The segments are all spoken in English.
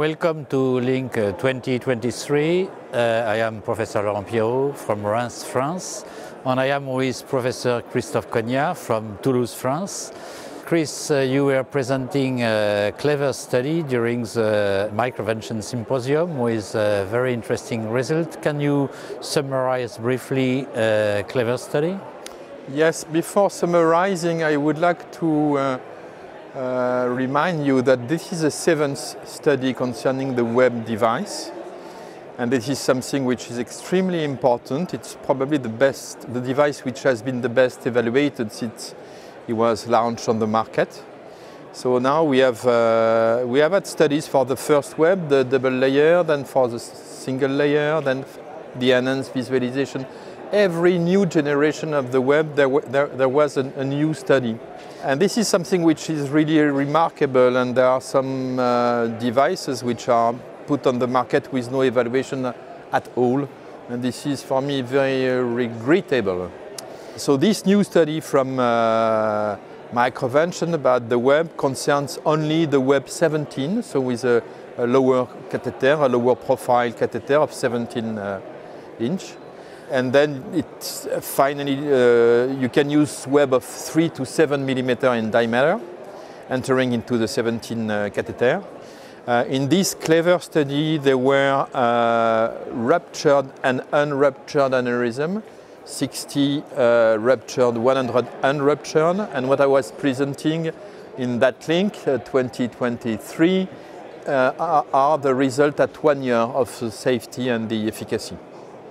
Welcome to LINNC uh, 2023. Uh, I am Professor Laurent Pierot from Reims, France, and I am with Professor Christophe Cognard from Toulouse, France. Chris, uh, you were presenting a clever study during the Microvention Symposium with a very interesting result. Can you summarize briefly a clever study? Yes, before summarizing, I would like to uh, uh, remind you that this is a seventh study concerning the web device. And this is something which is extremely important. It's probably the best, the device which has been the best evaluated since it was launched on the market. So now we have, uh, we have had studies for the first web, the double layer, then for the single layer, then the enhanced visualization. Every new generation of the web, there, there, there was a, a new study. And this is something which is really remarkable, and there are some uh, devices which are put on the market with no evaluation at all. And this is for me very uh, regrettable. So this new study from uh, Microvention about the web concerns only the web 17, so with a, a lower catheter, a lower profile catheter of 17 uh, inch. And then it's finally, uh, you can use web of 3 to 7 millimeter in diameter, entering into the 17 uh, catheter. Uh, in this clever study, there were uh, ruptured and unruptured aneurysm, 60 uh, ruptured, 100 unruptured, and what I was presenting in that LINNC, uh, 2023, are, are the result at one year of safety and the efficacy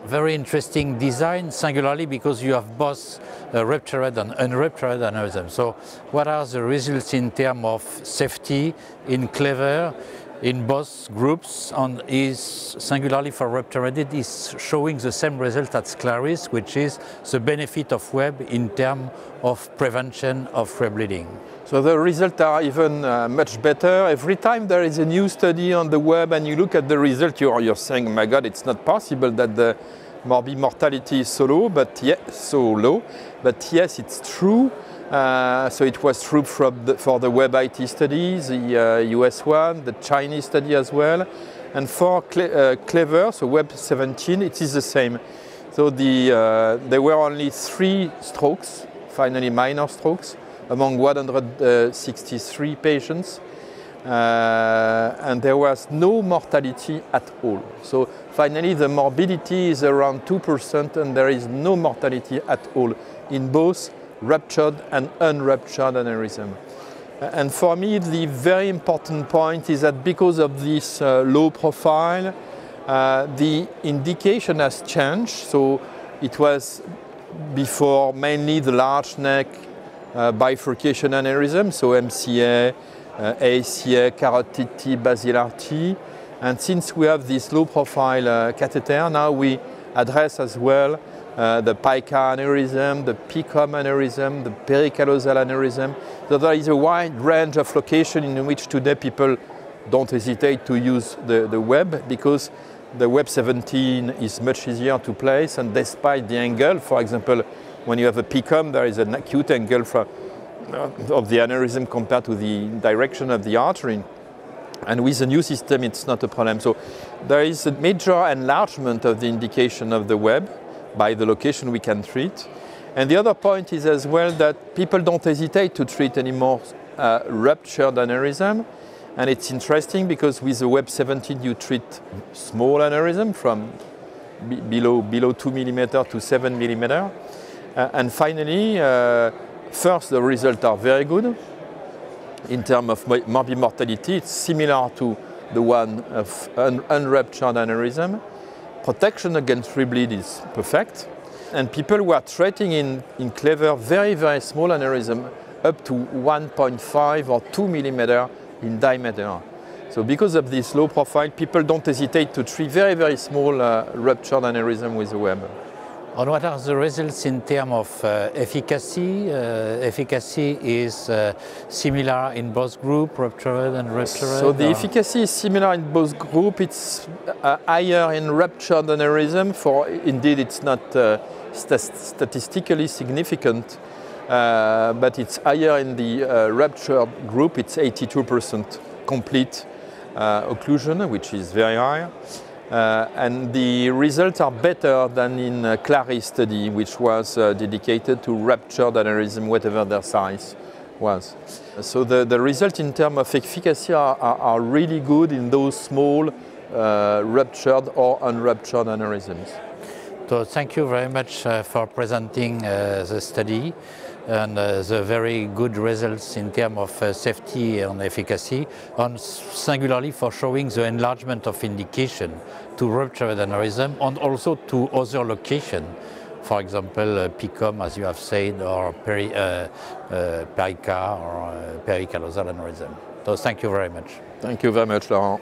very interesting design, singularly because you have both uh, ruptured and unruptured aneurysm. So what are the results in terms of safety in Clever in both groups and is singularly for it is showing the same result as CLARYS, which is the benefit of web in terms of prevention of rebleeding. So the results are even uh, much better. Every time there is a new study on the web and you look at the result, you're, you're saying, my God, it's not possible that the morbid mortality is so low, but yeah, so low. But yes, it's true. Uh, so it was true the, for the Web IT studies, the uh, US one, the Chinese study as well. And for Cle uh, Clever, so Web 17, it is the same. So the, uh, there were only three strokes, finally minor strokes, among 163 patients. Uh, and there was no mortality at all. So finally, the morbidity is around 2%, and there is no mortality at all in both ruptured and unruptured aneurysm. And for me, the very important point is that because of this uh, low profile, uh, the indication has changed. So it was before mainly the large neck uh, bifurcation aneurysm, so MCA, uh, ACA, carotid T, basilar T. And since we have this low profile uh, catheter, now we address as well uh, the pica aneurysm, the PCOM aneurysm, the pericallosal aneurysm. So there is a wide range of location in which today people don't hesitate to use the, the web because the web 17 is much easier to place and despite the angle, for example, when you have a PCOM, there is an acute angle from, uh, of the aneurysm compared to the direction of the artery. And with the new system, it's not a problem. So there is a major enlargement of the indication of the web by the location we can treat. And the other point is as well that people don't hesitate to treat anymore uh, ruptured aneurysm. And it's interesting because with the Web 17 you treat small aneurysm from below, below 2 millimeter to 7 millimeter. Uh, and finally, uh, first the results are very good. In terms of morbid mortality, it's similar to the one of un unruptured aneurysm protection against rebleed is perfect. And people were treating in, in Clever very, very small aneurysm up to 1.5 or 2 millimeter in diameter. So because of this low profile, people don't hesitate to treat very, very small uh, ruptured aneurysm with the web. And what are the results in terms of uh, efficacy? Uh, efficacy is uh, similar in both group, ruptured and ruptured? So the or? efficacy is similar in both group. It's uh, higher in ruptured aneurysm. For indeed, it's not uh, st statistically significant, uh, but it's higher in the ruptured group. It's 82% complete uh, occlusion, which is very high. Uh, and the results are better than in uh, CLARYS study, which was uh, dedicated to ruptured aneurysm, whatever their size was. So the, the result in terms of efficacy are, are, are, really good in those small uh, ruptured or unruptured aneurysms. So thank you very much uh, for presenting uh, the study and uh, the very good results in terms of uh, safety and efficacy, and singularly for showing the enlargement of indication to ruptured aneurysm and also to other locations. For example, uh, PICOM, as you have said, or peri, uh, perica or pericallosal aneurysm. So thank you very much. Thank you very much, Laurent.